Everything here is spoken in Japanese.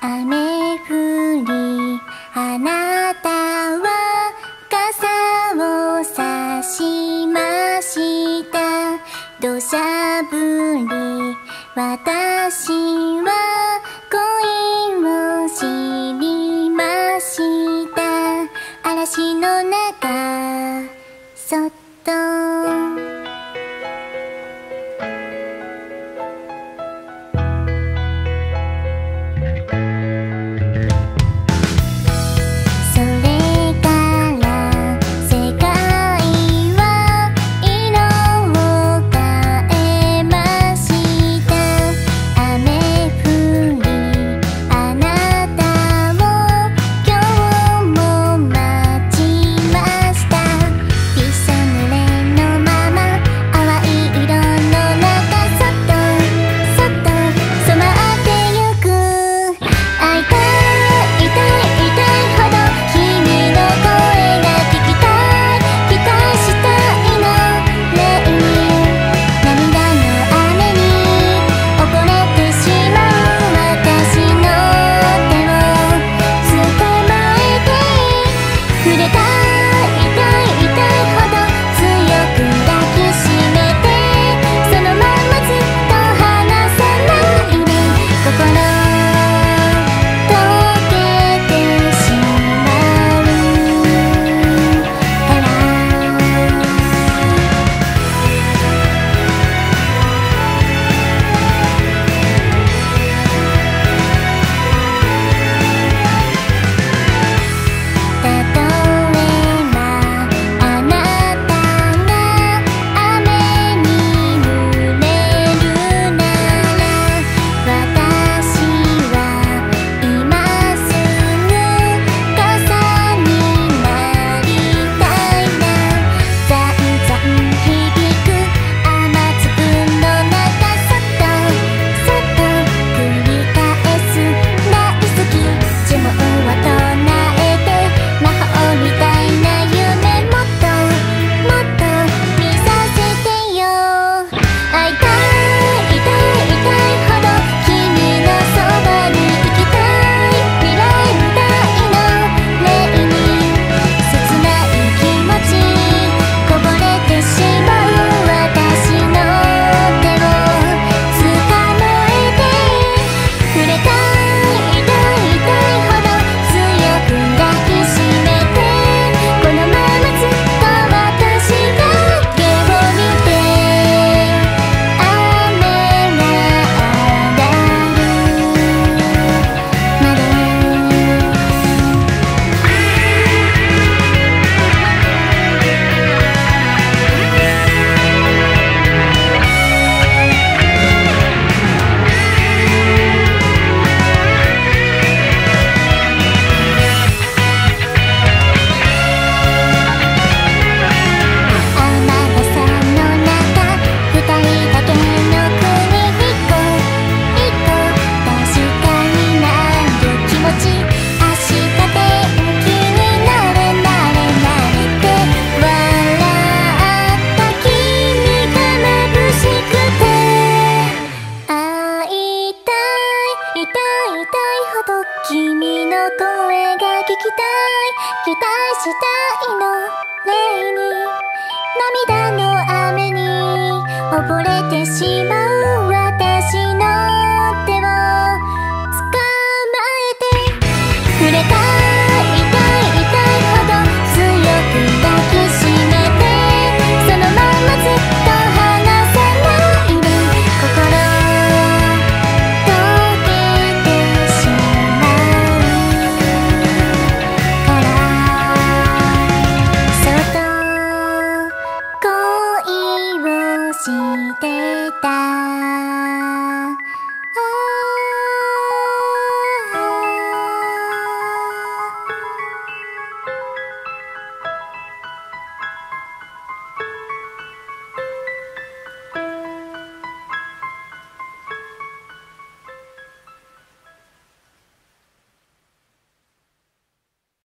雨降りあなたは傘を差しました。土砂降り私は君の声が聞きたい期待したいの霊に涙の雨に溺れてしまう私の手を捕まえて。くれた